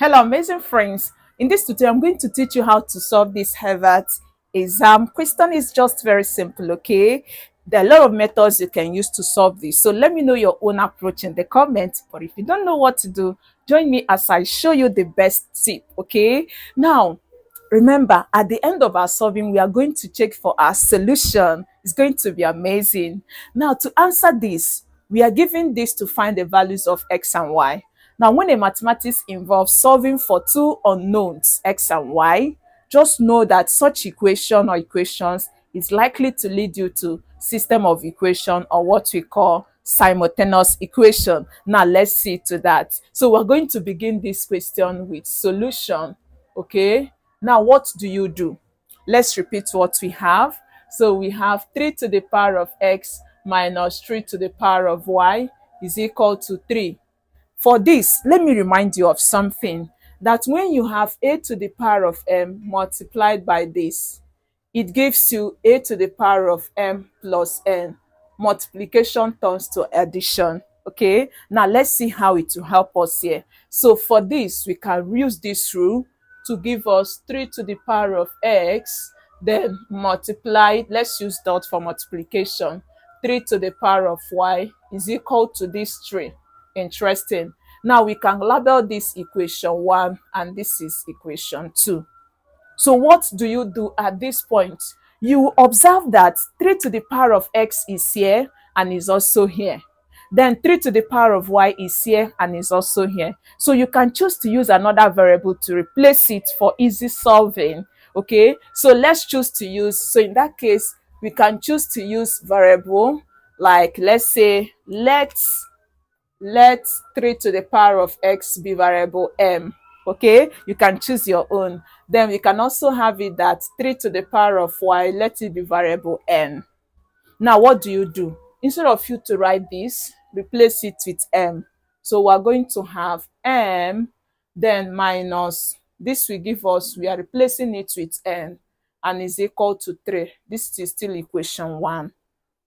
Hello, amazing friends. In this tutorial, I'm going to teach you how to solve this Harvard exam. Question is just very simple, okay? There are a lot of methods you can use to solve this. So let me know your own approach in the comments. But if you don't know what to do, join me as I show you the best tip, okay? Now, remember, at the end of our solving, we are going to check for our solution. It's going to be amazing. Now, to answer this, we are given this to find the values of x and y. Now, when a mathematics involves solving for two unknowns, x and y, just know that such equation or equations is likely to lead you to system of equation or what we call simultaneous equation. Now, let's see to that. So we're going to begin this question with solution, okay? Now, what do you do? Let's repeat what we have. So we have 3 to the power of x minus 3 to the power of y is equal to 3. For this, let me remind you of something that when you have a to the power of m multiplied by this, it gives you a to the power of m plus n. Multiplication turns to addition. Okay, now let's see how it will help us here. So for this, we can use this rule to give us 3 to the power of x, then multiply, let's use dot for multiplication. 3 to the power of y is equal to this 3 interesting. Now we can label this equation 1 and this is equation 2. So what do you do at this point? You observe that 3 to the power of x is here and is also here. Then 3 to the power of y is here and is also here. So you can choose to use another variable to replace it for easy solving. Okay, so let's choose to use, so in that case, we can choose to use variable like let's say let's let 3 to the power of x be variable m okay? You can choose your own. Then we can also have it that 3 to the power of y let it be variable n. Now what do you do? Instead of you to write this replace it with m. So we're going to have m then minus. This will give us we are replacing it with n and is equal to 3 this is still equation 1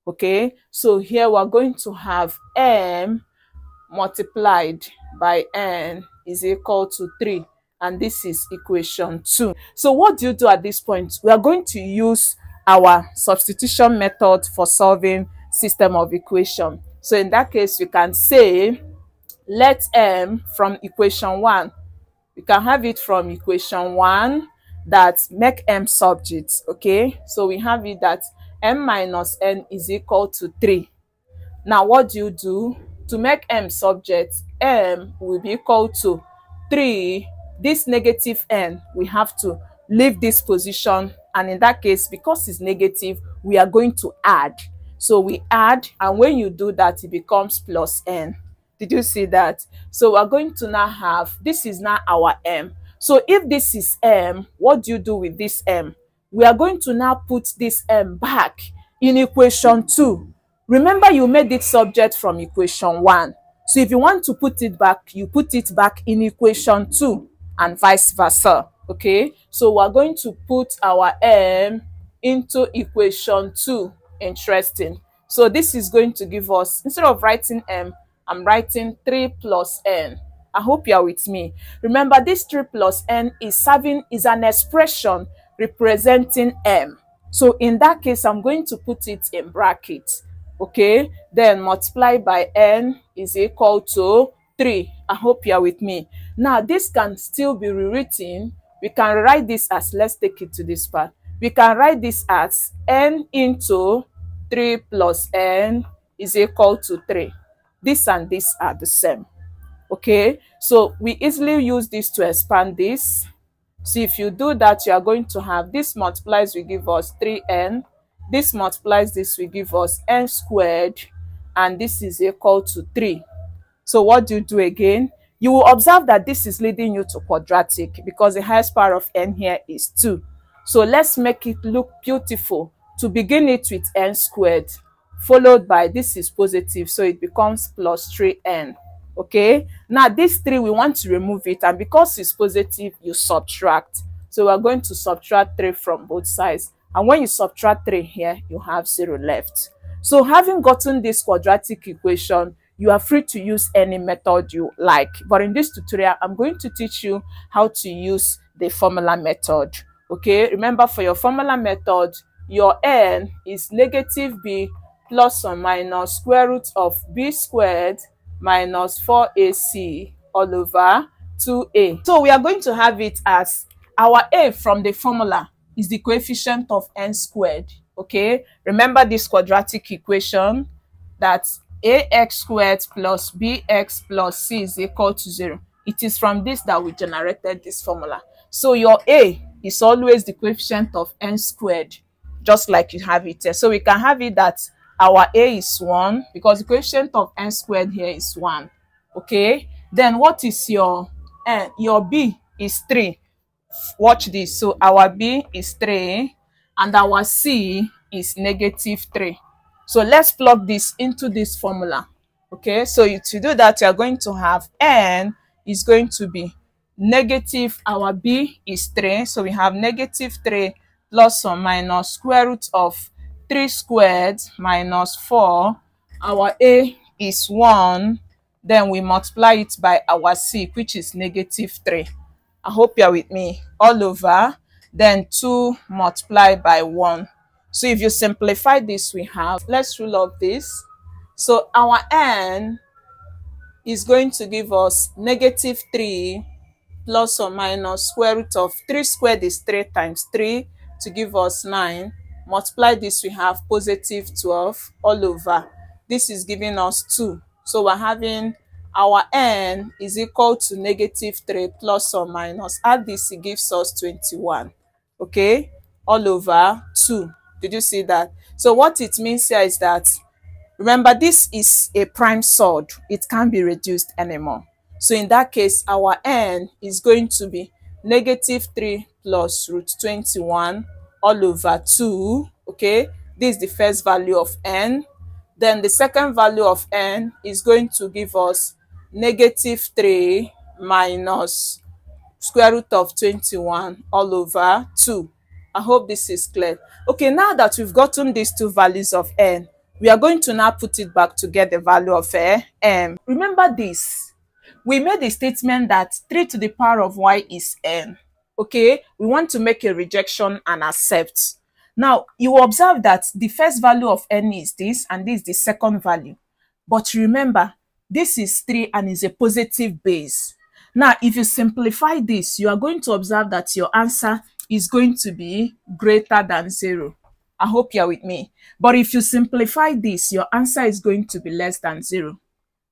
okay? So here we're going to have m multiplied by n is equal to 3 and this is equation 2. So what do you do at this point? We are going to use our substitution method for solving system of equation. So in that case, we can say let m from equation 1. We can have it from equation 1 that make m subjects, okay? So we have it that m minus n is equal to 3. Now what do you do? To make m subject, m will be equal to 3. This negative n, we have to leave this position. And in that case, because it's negative, we are going to add. So we add, and when you do that, it becomes plus n. Did you see that? So we're going to now have, this is now our m. So if this is m, what do you do with this m? We are going to now put this m back in equation 2 Remember you made it subject from equation 1. So if you want to put it back, you put it back in equation 2 and vice versa. Okay, so we're going to put our m into equation 2. Interesting. So this is going to give us, instead of writing m, I'm writing 3 plus n. I hope you are with me. Remember, this 3 plus n is serving is an expression representing m. So in that case, I'm going to put it in brackets okay then multiply by n is equal to 3 i hope you are with me. Now this can still be rewritten. We can write this as let's take it to this part. We can write this as n into 3 plus n is equal to 3 this and this are the same. Okay so we easily use this to expand this. So if you do that you are going to have this multiplies will give us 3n this multiplies this will give us n squared and this is equal to 3. So what do you do again? You will observe that this is leading you to quadratic because the highest power of n here is 2. So let's make it look beautiful. To begin it with n squared, followed by this is positive, so it becomes plus 3n. Okay, now this 3, we want to remove it, and because it's positive, you subtract. So we're going to subtract 3 from both sides. And when you subtract 3 here, you have 0 left. So having gotten this quadratic equation, you are free to use any method you like. But in this tutorial, I'm going to teach you how to use the formula method. Okay, remember for your formula method, your n is negative b plus or minus square root of b squared minus 4ac all over 2a. So we are going to have it as our a from the formula is the coefficient of n squared. Okay, remember this quadratic equation that ax squared plus bx plus c is equal to 0. It is from this that we generated this formula. So your a is always the coefficient of n squared, just like you have it here. So we can have it that our a is 1 because the coefficient of n squared here is 1. Okay, then what is your n? Your b is 3. Watch this. So our b is 3 and our c is negative 3. So let's plug this into this formula. Okay, so to do that, you're going to have n is going to be negative, our b is 3. So we have negative 3 plus or minus square root of 3 squared minus 4. Our a is 1. Then we multiply it by our c, which is negative 3. I hope you're with me. All over. Then 2 multiplied by 1. So if you simplify this, we have, let's rule of this. So our n is going to give us negative 3 plus or minus square root of 3 squared is 3 times 3 to give us 9. Multiply this, we have positive 12 all over. This is giving us 2. So we're having our n is equal to negative 3 plus or minus. Add this, it gives us 21. Okay, all over 2. Did you see that? So what it means here is that, remember, this is a prime surd. It can't be reduced anymore. So in that case, our n is going to be negative 3 plus root 21 all over 2. Okay, this is the first value of n. Then the second value of n is going to give us negative 3 minus square root of 21 all over 2. I hope this is clear. Okay, now that we've gotten these two values of n, we are going to now put it back to get the value of uh, m. Remember this. We made a statement that 3 to the power of y is n. Okay, we want to make a rejection and accept. Now, you observe that the first value of n is this, and this is the second value. But remember, this is 3 and is a positive base. Now, if you simplify this, you are going to observe that your answer is going to be greater than 0. I hope you're with me. But if you simplify this, your answer is going to be less than 0.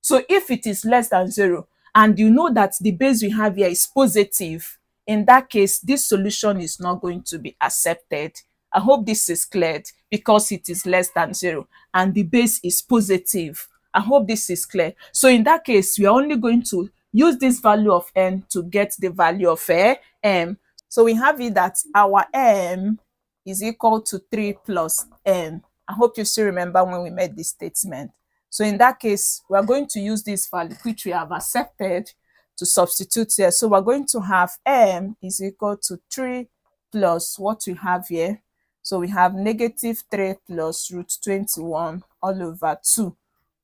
So if it is less than 0, and you know that the base we have here is positive, in that case, this solution is not going to be accepted. I hope this is cleared because it is less than 0 and the base is positive. I hope this is clear. So in that case, we are only going to use this value of n to get the value of uh, m. So we have it that our m is equal to 3 plus n. I hope you still remember when we made this statement. So in that case, we are going to use this value which we have accepted to substitute here. So we're going to have m is equal to 3 plus what we have here. So we have negative 3 plus root 21 all over 2.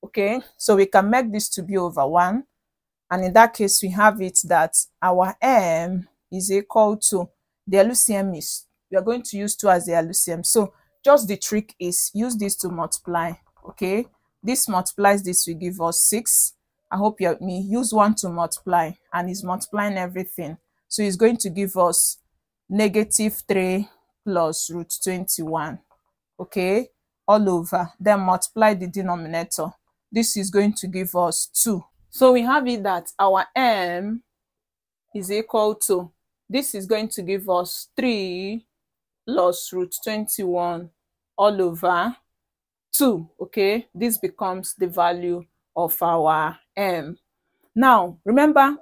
Okay, so we can make this to be over 1. And in that case, we have it that our m is equal to the LCM is, we are going to use 2 as the LCM. So just the trick is use this to multiply, okay? This multiplies this will give us 6. I hope you me. Use 1 to multiply and it's multiplying everything. So it's going to give us negative 3 plus root 21, okay? All over. Then multiply the denominator. This is going to give us 2. So we have it that our m is equal to, this is going to give us 3 plus root 21 all over 2, okay? This becomes the value of our m. Now, remember,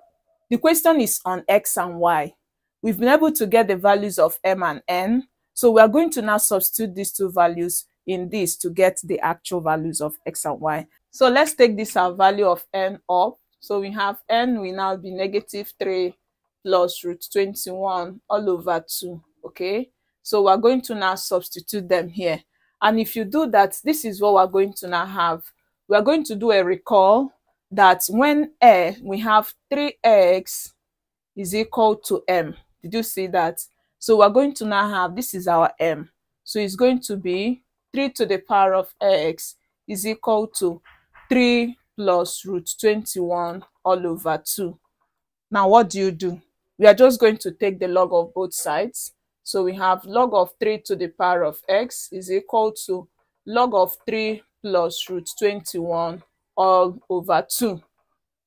the question is on x and y. We've been able to get the values of m and n. So we are going to now substitute these two values in this to get the actual values of x and y. So let's take this our value of n up. So we have n will now be negative 3 plus root 21 all over 2. Okay, so we're going to now substitute them here. And if you do that, this is what we're going to now have. We're going to do a recall that when a we have 3x is equal to m. Did you see that? So we're going to now have, this is our m. So it's going to be 3 to the power of x is equal to 3 plus root 21 all over 2. Now what do you do? We are just going to take the log of both sides. So we have log of 3 to the power of x is equal to log of 3 plus root 21 all over 2.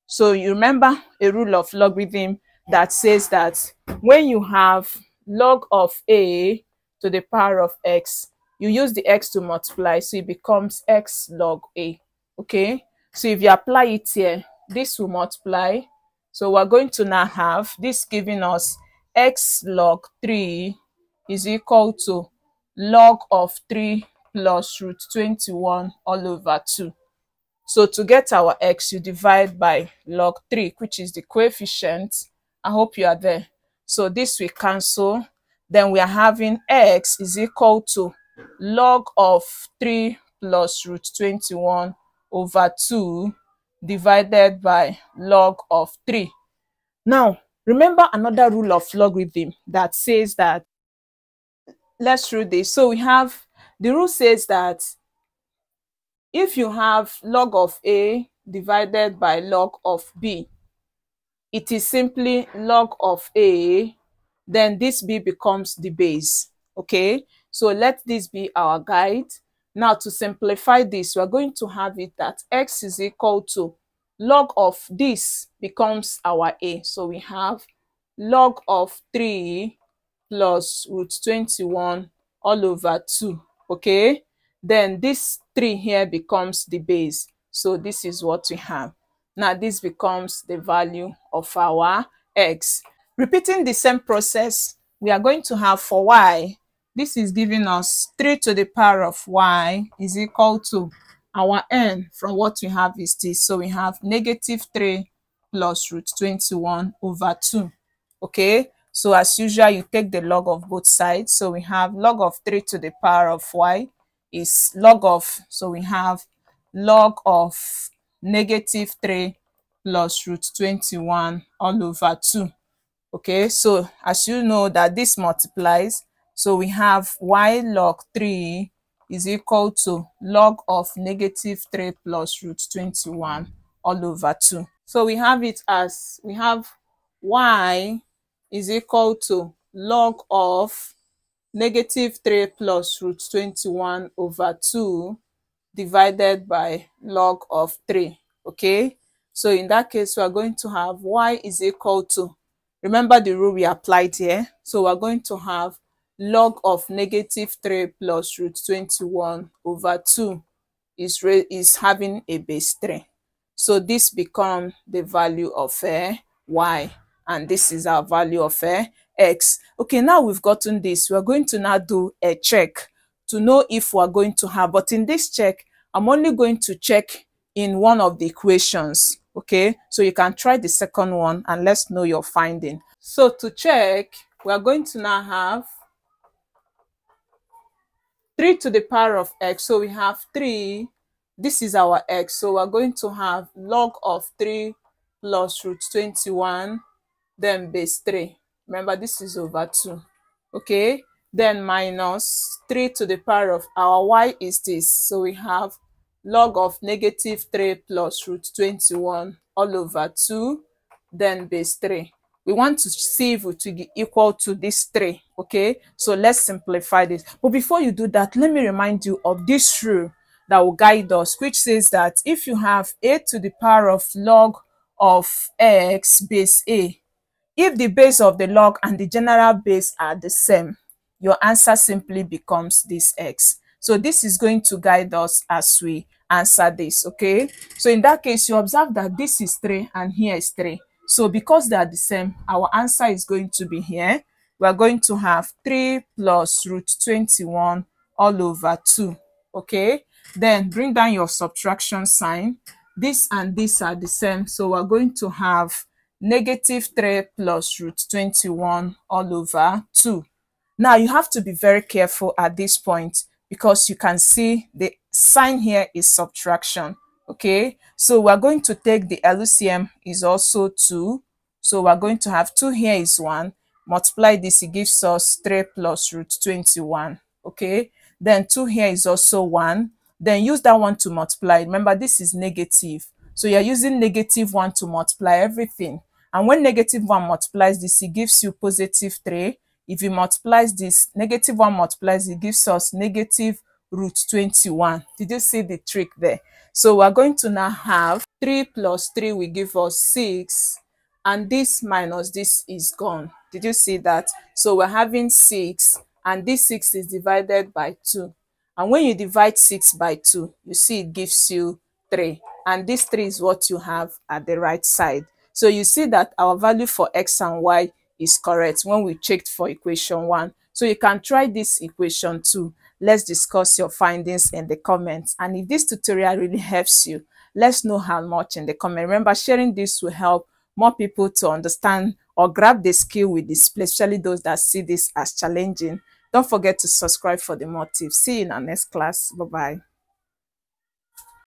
So you remember a rule of logarithm that says that when you have log of a to the power of x, you use the x to multiply, so it becomes x log a. Okay, so if you apply it here, this will multiply. So we're going to now have this giving us x log 3 is equal to log of 3 plus root 21 all over 2. So to get our x, you divide by log 3, which is the coefficient. I hope you are there. So this we cancel. Then we are having x is equal to log of 3 plus root 21 over 2 divided by log of 3. Now, remember another rule of logarithm that says that, let's read this. So we have, the rule says that if you have log of A divided by log of B, it is simply log of A, then this B becomes the base, okay? So let this be our guide. Now to simplify this, we're going to have it that x is equal to log of this becomes our A. So we have log of 3 plus root 21 all over 2, okay? Then this 3 here becomes the base. So this is what we have. Now this becomes the value of our x. Repeating the same process, we are going to have for y, this is giving us 3 to the power of y is equal to our n from what we have is this. So we have negative 3 plus root 21 over 2. Okay, so as usual, you take the log of both sides. So we have log of 3 to the power of y is log of, so we have log of negative 3 plus root 21 all over 2. Okay, so as you know that this multiplies, so we have y log 3 is equal to log of negative 3 plus root 21 all over 2. So we have it as, we have y is equal to log of negative 3 plus root 21 over 2 divided by log of 3, okay? So in that case, we are going to have y is equal to, remember the rule we applied here? So we're going to have log of negative 3 plus root 21 over 2 is, is having a base 3. So this becomes the value of uh, y, and this is our value of uh, x. Okay, now we've gotten this. We're going to now do a check to know if we're going to have, but in this check, I'm only going to check in one of the equations, okay? So you can try the second one and let's know your finding. So to check, we're going to now have 3 to the power of x. So we have 3. This is our x. So we're going to have log of 3 plus root 21, then base 3. Remember, this is over 2. Okay? Then minus 3 to the power of our y is this. So we have log of negative 3 plus root 21 all over 2, then base 3 we want to see if it will be equal to this 3, okay? So let's simplify this. But before you do that, let me remind you of this rule that will guide us, which says that if you have a to the power of log of x base a, if the base of the log and the general base are the same, your answer simply becomes this x. So this is going to guide us as we answer this, okay? So in that case, you observe that this is 3 and here is 3. So because they are the same, our answer is going to be here. We are going to have 3 plus root 21 all over 2. Okay? Then bring down your subtraction sign. This and this are the same. So we're going to have negative 3 plus root 21 all over 2. Now you have to be very careful at this point because you can see the sign here is subtraction. Okay, so we're going to take the LCM is also 2. So we're going to have 2 here is 1. Multiply this, it gives us 3 plus root 21. Okay, then 2 here is also 1. Then use that one to multiply. Remember, this is negative. So you're using negative 1 to multiply everything. And when negative 1 multiplies this, it gives you positive 3. If you multiplies this, negative 1 multiplies, it gives us negative root 21. Did you see the trick there? So we're going to now have 3 plus 3 will give us 6. And this minus this is gone. Did you see that? So we're having 6. And this 6 is divided by 2. And when you divide 6 by 2, you see it gives you 3. And this 3 is what you have at the right side. So you see that our value for x and y is correct when we checked for equation 1. So you can try this equation too. Let's discuss your findings in the comments. And if this tutorial really helps you, let's know how much in the comment. Remember, sharing this will help more people to understand or grab the skill with display, especially those that see this as challenging. Don't forget to subscribe for the more tips. See you in our next class. Bye-bye.